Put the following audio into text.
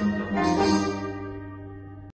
Música